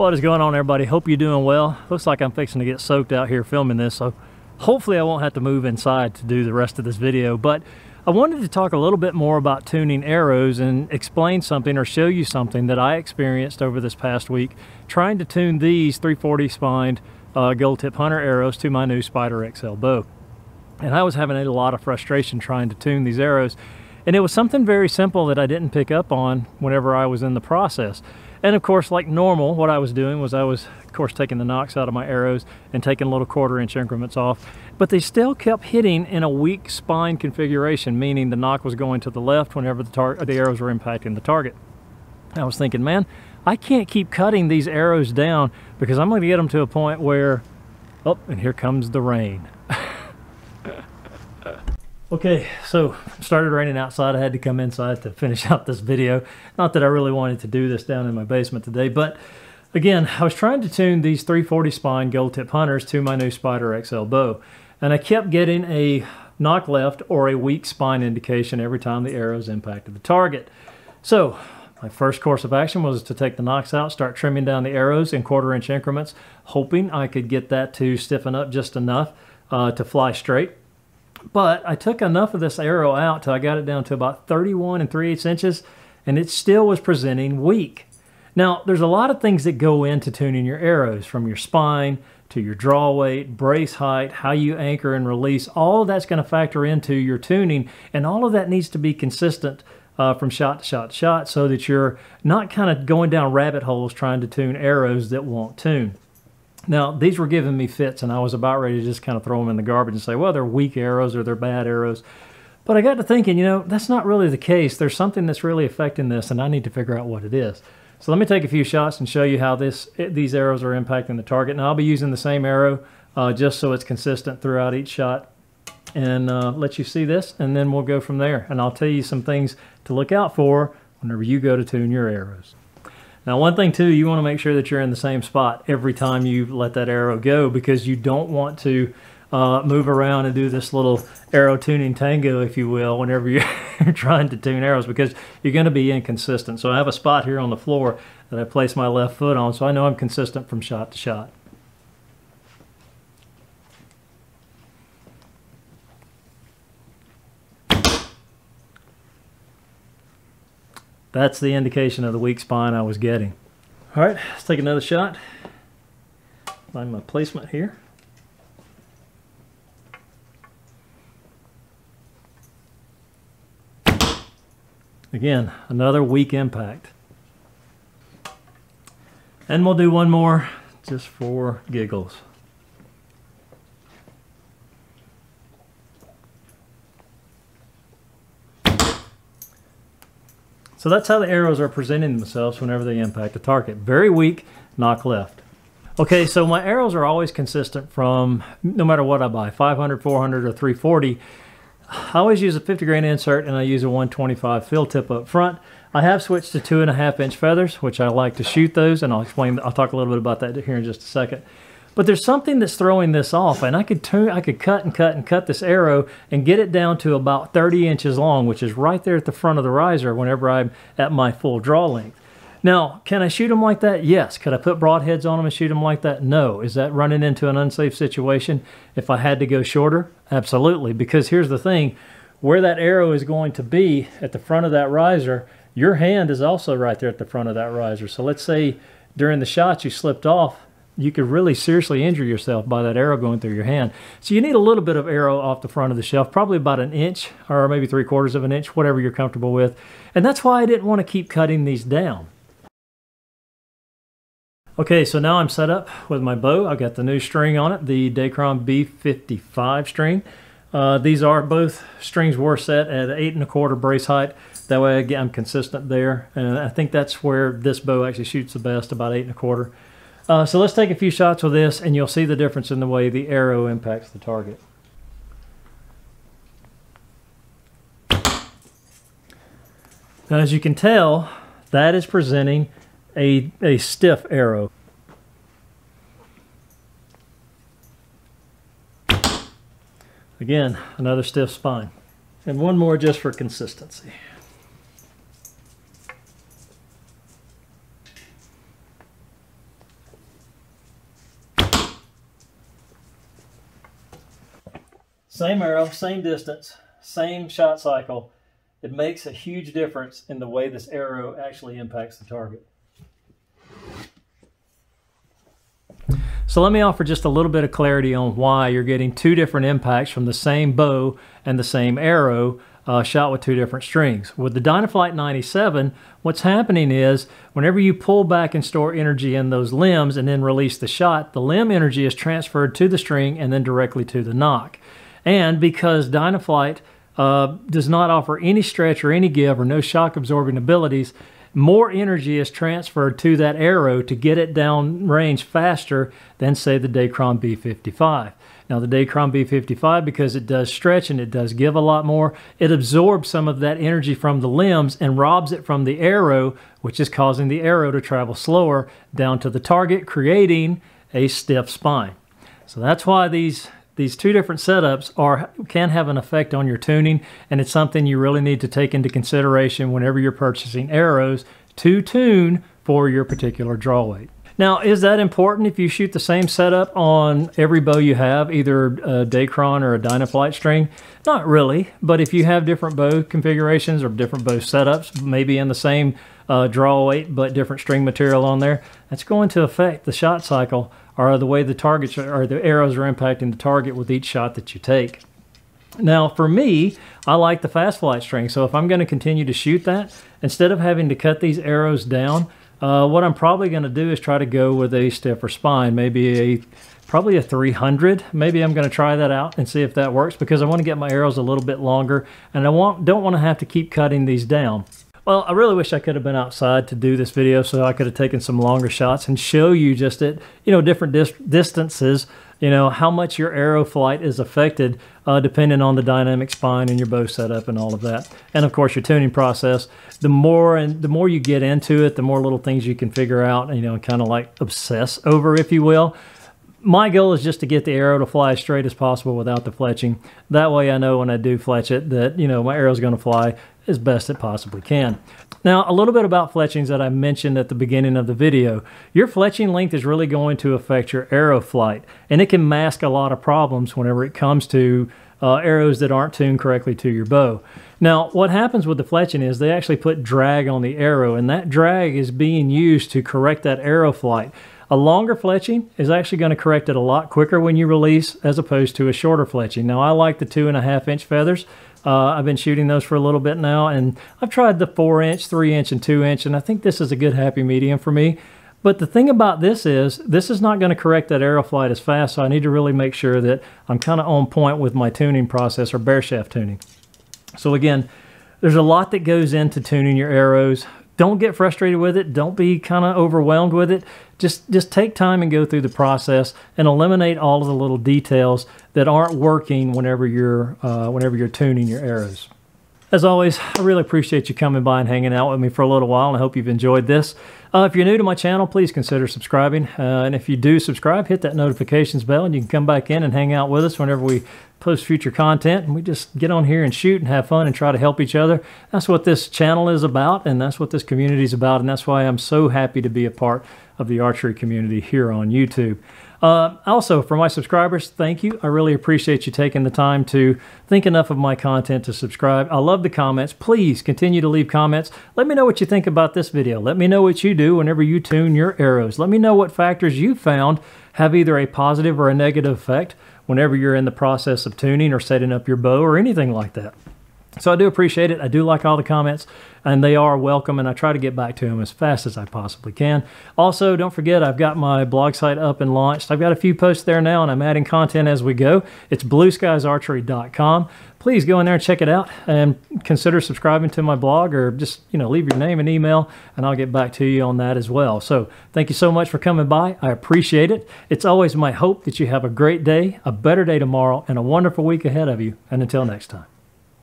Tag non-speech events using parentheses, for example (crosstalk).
What is going on everybody? Hope you're doing well. Looks like I'm fixing to get soaked out here filming this, so hopefully I won't have to move inside to do the rest of this video. But I wanted to talk a little bit more about tuning arrows and explain something or show you something that I experienced over this past week trying to tune these 340 spined uh, gold tip hunter arrows to my new Spider XL bow. And I was having a lot of frustration trying to tune these arrows. And it was something very simple that I didn't pick up on whenever I was in the process. And of course, like normal, what I was doing was I was, of course, taking the nocks out of my arrows and taking little quarter inch increments off. But they still kept hitting in a weak spine configuration, meaning the nock was going to the left whenever the, the arrows were impacting the target. I was thinking, man, I can't keep cutting these arrows down because I'm going to get them to a point where, oh, and here comes the rain. Okay, so started raining outside. I had to come inside to finish (laughs) out this video. Not that I really wanted to do this down in my basement today, but again, I was trying to tune these 340 spine gold tip hunters to my new Spider XL bow. And I kept getting a nock left or a weak spine indication every time the arrows impacted the target. So my first course of action was to take the nocks out, start trimming down the arrows in quarter inch increments, hoping I could get that to stiffen up just enough uh, to fly straight. But I took enough of this arrow out till I got it down to about 31 and 3 8 inches, and it still was presenting weak. Now, there's a lot of things that go into tuning your arrows, from your spine to your draw weight, brace height, how you anchor and release. All of that's going to factor into your tuning, and all of that needs to be consistent uh, from shot to shot to shot so that you're not kind of going down rabbit holes trying to tune arrows that won't tune. Now, these were giving me fits, and I was about ready to just kind of throw them in the garbage and say, well, they're weak arrows or they're bad arrows. But I got to thinking, you know, that's not really the case. There's something that's really affecting this, and I need to figure out what it is. So let me take a few shots and show you how this these arrows are impacting the target. And I'll be using the same arrow uh, just so it's consistent throughout each shot and uh, let you see this, and then we'll go from there. And I'll tell you some things to look out for whenever you go to tune your arrows. Now, one thing too, you want to make sure that you're in the same spot every time you let that arrow go because you don't want to uh, move around and do this little arrow tuning tango, if you will, whenever (laughs) you're trying to tune arrows because you're going to be inconsistent. So I have a spot here on the floor that I place my left foot on so I know I'm consistent from shot to shot. That's the indication of the weak spine I was getting. All right, let's take another shot. Find my placement here. Again, another weak impact. And we'll do one more just for giggles. So that's how the arrows are presenting themselves whenever they impact a target. Very weak, nock left. Okay, so my arrows are always consistent from no matter what I buy, 500, 400, or 340. I always use a 50 grain insert and I use a 125 field tip up front. I have switched to two and a half inch feathers, which I like to shoot those, and I'll explain, I'll talk a little bit about that here in just a second. But there's something that's throwing this off, and I could turn, I could cut and cut and cut this arrow and get it down to about 30 inches long, which is right there at the front of the riser whenever I'm at my full draw length. Now, can I shoot them like that? Yes. Could I put broadheads on them and shoot them like that? No. Is that running into an unsafe situation if I had to go shorter? Absolutely. Because here's the thing, where that arrow is going to be at the front of that riser, your hand is also right there at the front of that riser. So let's say during the shot you slipped off, you could really seriously injure yourself by that arrow going through your hand. So you need a little bit of arrow off the front of the shelf, probably about an inch or maybe three quarters of an inch, whatever you're comfortable with. And that's why I didn't want to keep cutting these down. Okay, so now I'm set up with my bow. I've got the new string on it, the Dacron B55 string. Uh, these are both strings were set at eight and a quarter brace height. That way, again, I'm consistent there. And I think that's where this bow actually shoots the best, about eight and a quarter. Uh, so let's take a few shots with this and you'll see the difference in the way the arrow impacts the target. Now as you can tell, that is presenting a, a stiff arrow. Again, another stiff spine. And one more just for consistency. Same arrow, same distance, same shot cycle. It makes a huge difference in the way this arrow actually impacts the target. So let me offer just a little bit of clarity on why you're getting two different impacts from the same bow and the same arrow uh, shot with two different strings. With the Dynaflight 97, what's happening is whenever you pull back and store energy in those limbs and then release the shot, the limb energy is transferred to the string and then directly to the nock. And because Dynaflight uh, does not offer any stretch or any give or no shock absorbing abilities, more energy is transferred to that arrow to get it down range faster than say the Dacron B55. Now the Dacron B55, because it does stretch and it does give a lot more, it absorbs some of that energy from the limbs and robs it from the arrow, which is causing the arrow to travel slower down to the target, creating a stiff spine. So that's why these these two different setups are can have an effect on your tuning and it's something you really need to take into consideration whenever you're purchasing arrows to tune for your particular draw weight. Now, is that important if you shoot the same setup on every bow you have, either a Dacron or a Dynaflight string? Not really, but if you have different bow configurations or different bow setups, maybe in the same uh, draw weight but different string material on there, that's going to affect the shot cycle or the way the targets or the arrows are impacting the target with each shot that you take. Now, for me, I like the fast flight string. So if I'm going to continue to shoot that, instead of having to cut these arrows down, uh, what I'm probably going to do is try to go with a stiffer spine, maybe a probably a 300. Maybe I'm going to try that out and see if that works because I want to get my arrows a little bit longer and I want, don't want to have to keep cutting these down. Well, I really wish I could have been outside to do this video so I could have taken some longer shots and show you just at, you know, different dis distances, you know, how much your arrow flight is affected uh, depending on the dynamic spine and your bow setup and all of that. And of course, your tuning process. The more and the more you get into it, the more little things you can figure out, you know, kind of like obsess over, if you will my goal is just to get the arrow to fly as straight as possible without the fletching. That way I know when I do fletch it that, you know, my arrow is going to fly as best it possibly can. Now, a little bit about fletchings that I mentioned at the beginning of the video. Your fletching length is really going to affect your arrow flight, and it can mask a lot of problems whenever it comes to uh, arrows that aren't tuned correctly to your bow. Now, what happens with the fletching is they actually put drag on the arrow, and that drag is being used to correct that arrow flight. A longer fletching is actually going to correct it a lot quicker when you release as opposed to a shorter fletching. Now I like the two and a half inch feathers. Uh, I've been shooting those for a little bit now and I've tried the four inch, three inch and two inch and I think this is a good happy medium for me. But the thing about this is, this is not going to correct that arrow flight as fast, so I need to really make sure that I'm kind of on point with my tuning process or bare shaft tuning. So again, there's a lot that goes into tuning your arrows don't get frustrated with it. Don't be kind of overwhelmed with it. Just just take time and go through the process and eliminate all of the little details that aren't working whenever you're uh, whenever you're tuning your arrows. As always, I really appreciate you coming by and hanging out with me for a little while, and I hope you've enjoyed this. Uh, if you're new to my channel, please consider subscribing. Uh, and if you do subscribe, hit that notifications bell, and you can come back in and hang out with us whenever we post future content. And we just get on here and shoot and have fun and try to help each other. That's what this channel is about, and that's what this community is about. And that's why I'm so happy to be a part of the archery community here on YouTube. Uh, also, for my subscribers, thank you. I really appreciate you taking the time to think enough of my content to subscribe. I love the comments. Please continue to leave comments. Let me know what you think about this video. Let me know what you do whenever you tune your arrows. Let me know what factors you found have either a positive or a negative effect whenever you're in the process of tuning or setting up your bow or anything like that. So I do appreciate it. I do like all the comments, and they are welcome, and I try to get back to them as fast as I possibly can. Also, don't forget, I've got my blog site up and launched. I've got a few posts there now, and I'm adding content as we go. It's blueskiesarchery.com. Please go in there and check it out, and consider subscribing to my blog, or just you know leave your name and email, and I'll get back to you on that as well. So thank you so much for coming by. I appreciate it. It's always my hope that you have a great day, a better day tomorrow, and a wonderful week ahead of you. And until next time.